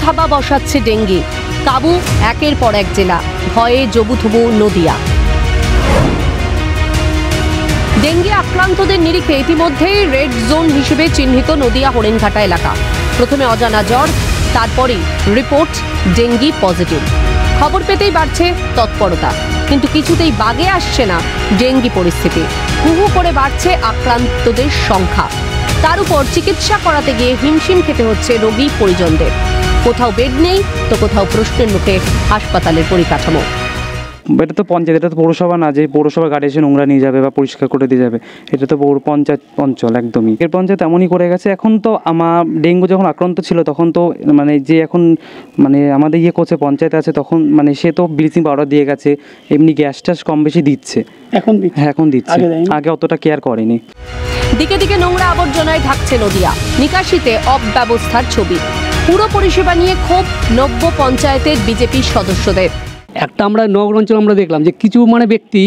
থাবা বসাচ্ছে ডেঙ্গি। কাবু একের পর এক জেলা, ভয়ে জবুথবু নদিয়া। ডেঙ্গি আক্রান্তদের নিরিখে ইতিমধ্যেই রেড জোন হিসেবে চিহ্নিত নদিয়া হরিণঘাটা এলাকা। প্রথমে অজানা জ্বর, তারপরেই রিপোর্ট ডেঙ্গি পজিটিভ। খবর পেতেই বাড়ছে তৎপরতা। কিন্তু কিছুতেই বাগে আসছে না ডেঙ্গি পরিস্থিতি। হুহু করে বাড়ছে আক্রান্তদের সংখ্যা। তার উপর চিকিৎসা করাতে গিয়ে হিমশিম খেতে হচ্ছে রোগী পরিজনদের। কোথাও বেড নেই তো কোথাও প্রশ্নের মুখে হাসপাতালের পরিকাঠামো। এটা তো পঞ্চায়েত এটা তো পৌরসভা না যে পৌরসভা গাড়ি এসে নোংরা নিয়ে যাবে বা পরিষ্কার করে দিয়ে যাবে এটা তো পৌর পঞ্চায়েত অঞ্চল একদমই। এর পঞ্চায়েত এমনই করে গেছে এখন তো আমার ডেঙ্গু যখন আক্রান্ত ছিল তখন তো মানে যে এখন মানে আমাদের ইয়ে করছে পঞ্চায়েত আছে তখন মানে সে তো ব্লিচিং পাউডার দিয়ে গেছে এমনি গ্যাস ট্যাস কম বেশি দিচ্ছে। এখন হ্যাঁ এখন দিচ্ছে। আগে অতটা কেয়ার করেনি। দিকে দিকে নোংরা আবর্জনায় ঢাকছে নদিয়া নিকাশিতে অব্যবস্থার ছবি। পুরো পরিষেবা নিয়ে ক্ষোভ নব্য পঞ্চায়েতের বিজেপির সদস্যদের। একটা আমরা নগর অঞ্চল আমরা দেখলাম যে কিছু মানে ব্যক্তি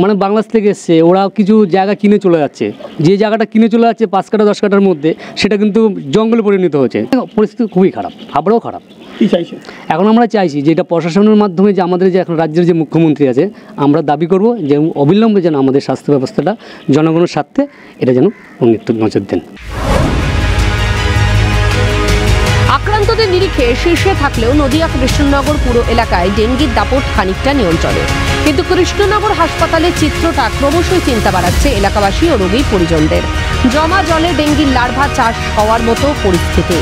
মানে বাংলাদেশ থেকে এসছে ওরা কিছু জায়গা কিনে চলে যাচ্ছে। যে জায়গাটা কিনে চলে যাচ্ছে পাঁচ কাটা দশ কাটার মধ্যে সেটা কিন্তু জঙ্গলে পরিণত হচ্ছে। পরিস্থিতি খুবই খারাপ হাবড়াও খারাপ। কি চাইছে এখন আমরা চাইছি যে এটা প্রশাসনের মাধ্যমে যে আমাদের যে এখন রাজ্যের যে মুখ্যমন্ত্রী আছে আমরা দাবি করব যে অবিলম্বে যেন আমাদের স্বাস্থ্য ব্যবস্থাটা জনগণের স্বার্থে এটা যেন নজর দেন। আক্রান্তদের নিরিখে শীর্ষে থাকলেও নদিয়া, কৃষ্ণনগর পুরো এলাকায় ডেঙ্গির দাপট খানিকটা নিয়ন্ত্রণে। কিন্তু কৃষ্ণনগর হাসপাতালের চিত্রটা ক্রমশই চিন্তা বাড়াচ্ছে এলাকাবাসী ও রোগী পরিজনদের। জমা জলে ডেঙ্গির লার্ভা চাষ হওয়ার মতো পরিস্থিতি।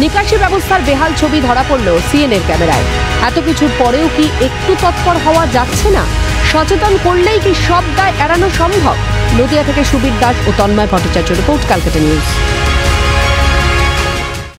নিকাশি ব্যবস্থার বেহাল ছবি ধরা পড়ল সিএনএর ক্যামেরায়। এত কিছুর পরেও কি একটু তৎপর হওয়া যাচ্ছে না? সচেতন করলেই কি সব দায় এড়ানো সম্ভব? নদিয়া থেকে সুবীর দাস ও Tanmoy Bhattacharya report, Calcutta news.